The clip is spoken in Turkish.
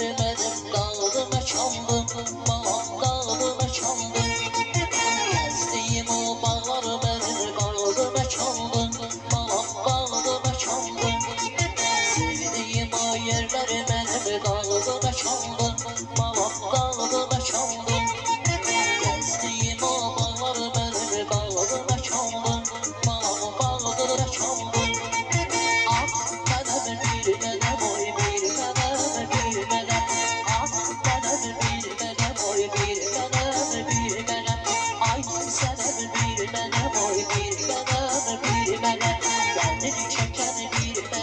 vermez Dağlıma çaldım dağlıma çaldım Gezdiğim o bağlar ben bağlıma çaldım Bağlıma çaldım Sevdiğim o yerler benim çaldım. I'm always beating, I'm my beating, I'm always beating, I'm always